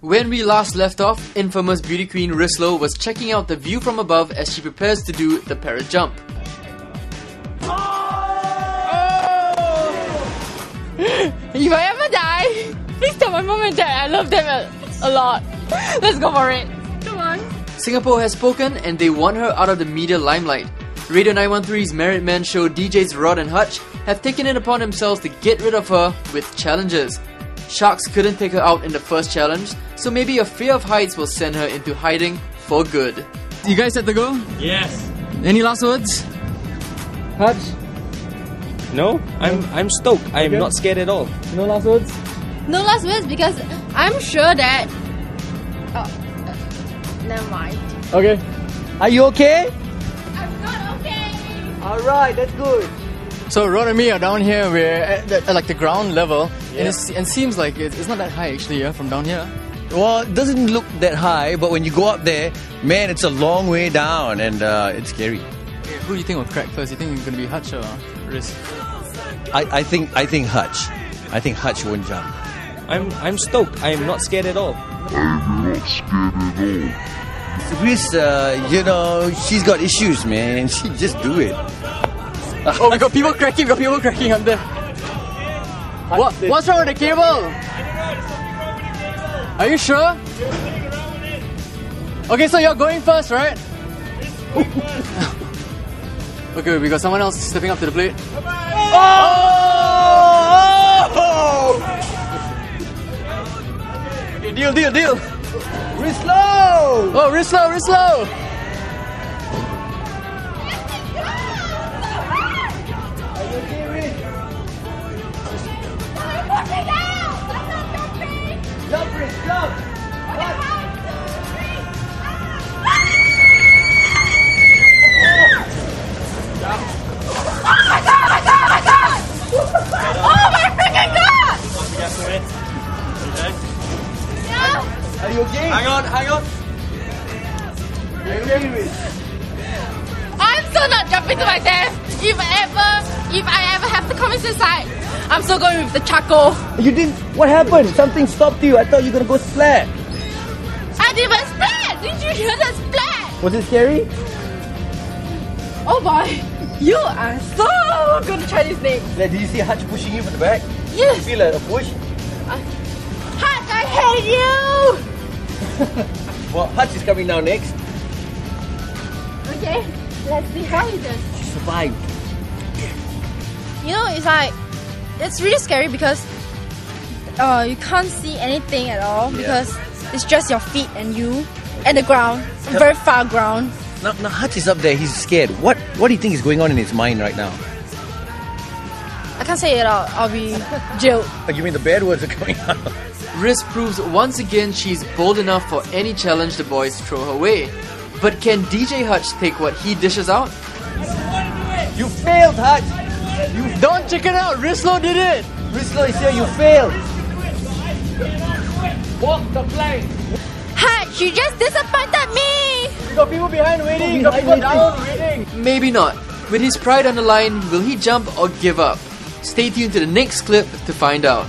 When we last left off, infamous beauty queen Ris Low was checking out the view from above as she prepares to do the parrot jump. Oh! If I ever die, please tell my mom and dad I love them a, a lot. Let's go for it. Come on. Singapore has spoken and they want her out of the media limelight. Radio 913's Married Man show DJs Rod and Hutch have taken it upon themselves to get rid of her with challenges. Sharks couldn't take her out in the first challenge, so maybe a fear of heights will send her into hiding for good. You guys set to go? Yes. Any last words? Hutch? No, I'm I'm stoked. I'm Okay. not scared at all. No last words? No last words because I'm sure that. Oh, uh, never mind. Okay. Are you okay? I'm not okay. Alright, that's good. So Rod and me are down here. We're at, the, at like the ground level, and it's, and seems like it, it's not that high actually. Yeah, from down here. Well, it doesn't look that high, but when you go up there, man, it's a long way down and uh, it's scary. Okay, who do you think will crack first? You think it's gonna be Hutch or Ris? I, I think I think Hutch. I think Hutch won't jump. I'm I'm stoked. I'm not scared at all. Ris, uh, you know, she's got issues, man. She just do it. Oh, we got people cracking. We got people cracking up there. What? What's wrong with the cable? Are you sure? Okay, so you're going first, right? okay, we got someone else stepping up to the plate. Oh! Okay, deal, deal, deal. Ris Low! Oh, Ris Low, Rislow. Jump, Are you okay? Hang on, hang on. Are you okay, I'm still not jumping to my death. If ever, if I ever have to commit suicide, I'm still going with the charcoal. You didn't. What happened? Something stopped you. I thought you were gonna go splat. I didn't even splat. Didn't you hear that splat? Was it scary? Oh boy, you are so good at Chinese names. Like, did you see Hutch pushing you from the back? Yes. You feel like a push? Hutch, I hate you. Well, Hutch is coming down next. Okay, let's see how he does. She survived. You know, it's like it's really scary because uh, you can't see anything at all because it's just your feet and you and the ground, very far ground. Now, now Hutch is up there. He's scared. What What do you think is going on in his mind right now? I can't say it out. I'll be jailed. Oh, you mean the bad words are coming out? Ris proves once again she's bold enough for any challenge the boys throw her way. But can DJ Hutch take what he dishes out? you failed, Hutch. You Don't chicken out. Ris Low did it. Ris Low is here. You failed. Walk the plank. Hutch, you just disappointed me. We got people behind waiting. We got people down waiting. Maybe not. With his pride on the line, will he jump or give up? Stay tuned to the next clip to find out.